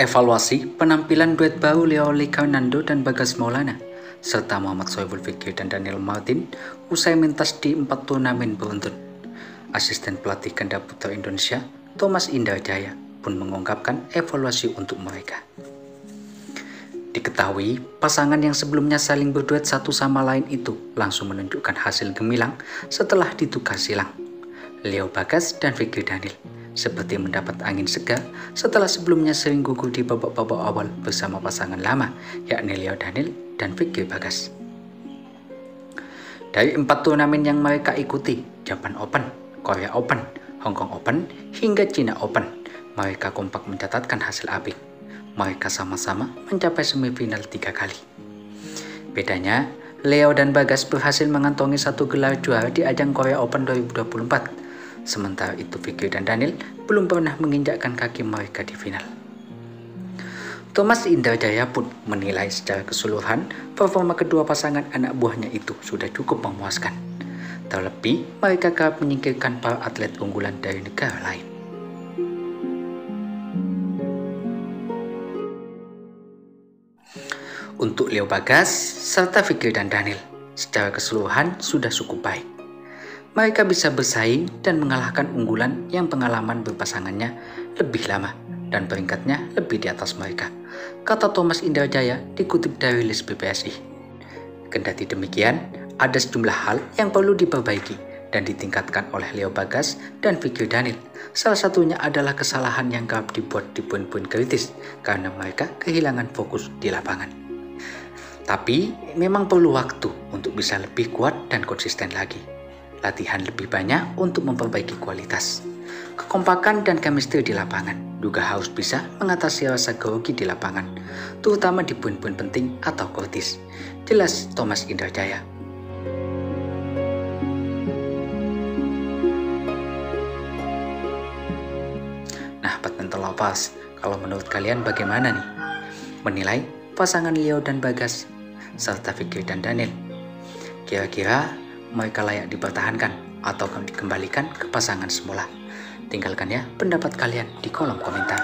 Evaluasi penampilan duet baru Leo Likanando dan Bagas Maulana serta Muhammad Soebul Fikri dan Daniel Martin usai mentas di empat turnamen beruntun. Asisten pelatih ganda putra Indonesia, Thomas Indarjaya, pun mengungkapkan evaluasi untuk mereka. Diketahui, pasangan yang sebelumnya saling berduet satu sama lain itu langsung menunjukkan hasil gemilang setelah ditukar silang. Leo Bagas dan Fikri Daniel seperti mendapat angin segar setelah sebelumnya sering gugur di babak-babak awal bersama pasangan lama, yakni Leo Daniel dan Vicky Bagas. Dari empat turnamen yang mereka ikuti, Japan Open, Korea Open, Hong Kong Open, hingga China Open, mereka kompak mencatatkan hasil apik. Mereka sama-sama mencapai semifinal tiga kali. Bedanya, Leo dan Bagas berhasil mengantongi satu gelar juara di ajang Korea Open 2024 Sementara itu Vicky dan Daniel belum pernah menginjakkan kaki mereka di final. Thomas Indrajaya pun menilai secara keseluruhan performa kedua pasangan anak buahnya itu sudah cukup memuaskan. Terlebih, mereka kerap menyingkirkan para atlet unggulan dari negara lain. Untuk Leo Bagas serta Fikri dan Daniel, secara keseluruhan sudah cukup baik mereka bisa bersaing dan mengalahkan unggulan yang pengalaman berpasangannya lebih lama dan peringkatnya lebih di atas mereka, kata Thomas Indrajaya dikutip dari list BPSI. Kendati demikian, ada sejumlah hal yang perlu diperbaiki dan ditingkatkan oleh Leo Bagas dan Fikri Daniel. Salah satunya adalah kesalahan yang kerap dibuat di poin-poin kritis karena mereka kehilangan fokus di lapangan. Tapi memang perlu waktu untuk bisa lebih kuat dan konsisten lagi latihan lebih banyak untuk memperbaiki kualitas. Kekompakan dan chemistry di lapangan juga harus bisa mengatasi rasa grogi di lapangan, terutama di poin-poin penting atau kritis. Jelas Thomas Indrajaya. Nah, badminton terlepas, kalau menurut kalian bagaimana nih? Menilai pasangan Leo dan Bagas, serta Fikri dan Daniel. Kira-kira mereka layak dipertahankan atau dikembalikan ke pasangan semula? Tinggalkan ya pendapat kalian di kolom komentar.